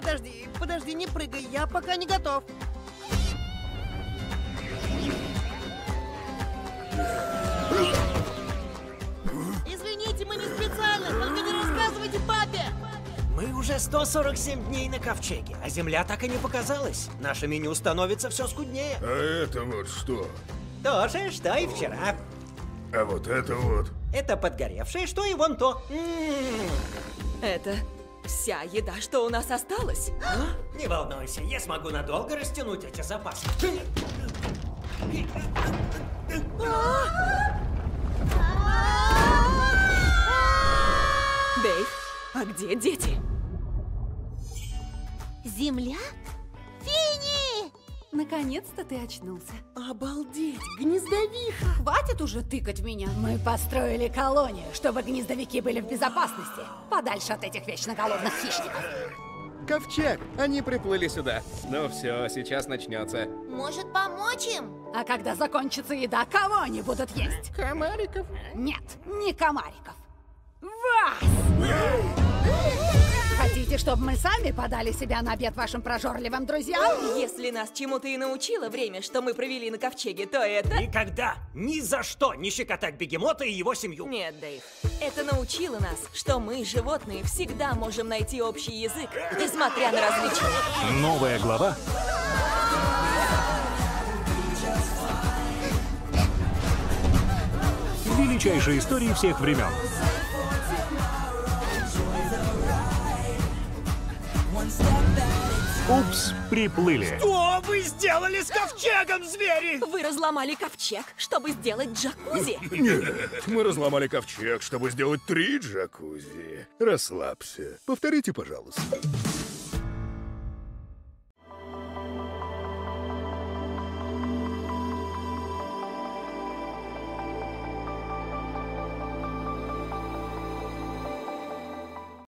Подожди, подожди, не прыгай, я пока не готов. Извините, мы не специально, только не рассказывайте папе! Мы уже 147 дней на ковчеге, а земля так и не показалась. Наше меню становится все скуднее. А это вот что? То же, что и вчера. А вот это вот. Это подгоревшее, что и вон то. М-м-м. Это вся еда, что у нас осталась? Не волнуйся, я смогу надолго растянуть эти запасы. Дэйв, а где дети? Земля? Наконец-то ты очнулся. Обалдеть, гнездовиха! Хватит уже тыкать меня. Мы построили колонию, чтобы гнездовики были в безопасности. Подальше от этих вечно голодных хищников. Ковчег! Они приплыли сюда. Ну все, сейчас начнется. Может, помочь им? А когда закончится еда, кого они будут есть? Комариков. Нет, не комариков. Вас! Чтобы мы сами подали себя на обед вашим прожорливым друзьям? Если нас чему-то и научило время, что мы провели на ковчеге, то это... Никогда, ни за что не щекотать бегемота и его семью. Нет, Дэйв. Это научило нас, что мы, животные, всегда можем найти общий язык, несмотря на различия. Новая глава величайшей истории всех времен. Упс, приплыли. Что вы сделали с ковчегом, звери? Вы разломали ковчег, чтобы сделать джакузи. Нет, мы разломали ковчег, чтобы сделать три джакузи. Расслабься. Повторите, пожалуйста.